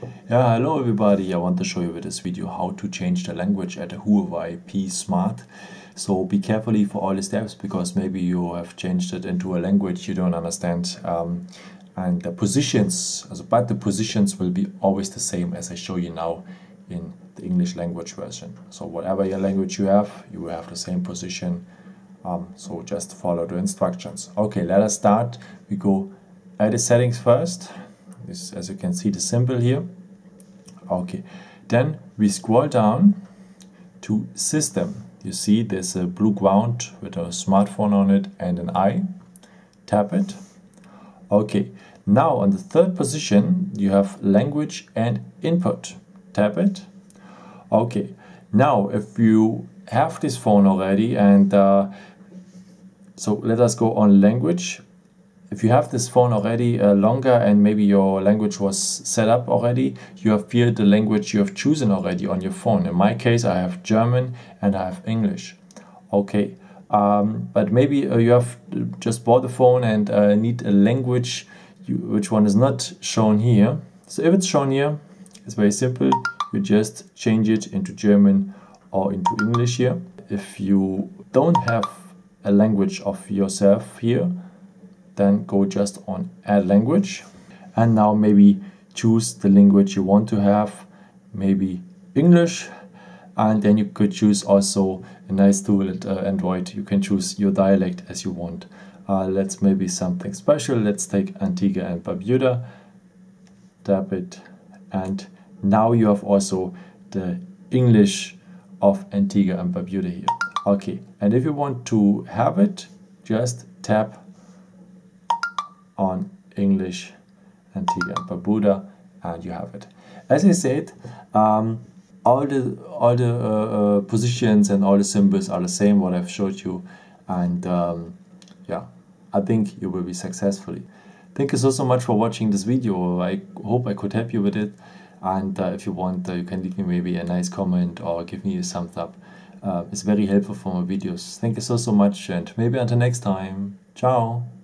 Yeah, hello everybody. I want to show you with this video how to change the language at the Huawei P Smart. So be carefully for all the steps because maybe you have changed it into a language you don't understand. Um, and the positions, but the positions will be always the same as I show you now in the English language version. So whatever your language you have, you will have the same position. Um, so just follow the instructions. Okay, let us start. We go at the settings first. This, as you can see, the symbol here. Okay, then we scroll down to system. You see there's a blue ground with a smartphone on it and an eye. Tap it. Okay, now on the third position you have language and input. Tap it. Okay, now if you have this phone already and uh, so let us go on language if you have this phone already uh, longer and maybe your language was set up already, you have here the language you have chosen already on your phone. In my case, I have German and I have English. Okay, um, but maybe uh, you have just bought the phone and uh, need a language you, which one is not shown here. So if it's shown here, it's very simple. You just change it into German or into English here. If you don't have a language of yourself here, then go just on add language. And now maybe choose the language you want to have maybe English. And then you could choose also a nice tool at uh, Android. You can choose your dialect as you want. Uh, let's maybe something special. Let's take Antigua and Barbuda. Tap it. And now you have also the English of Antigua and Barbuda here. Okay. And if you want to have it just tap on English Antigua and Barbuda and you have it. As I said, um, all the all the uh, uh, positions and all the symbols are the same what I've showed you and um, yeah I think you will be successfully. Thank you so so much for watching this video. I hope I could help you with it and uh, if you want uh, you can leave me maybe a nice comment or give me a thumbs up. Uh, it's very helpful for my videos. Thank you so so much and maybe until next time. Ciao!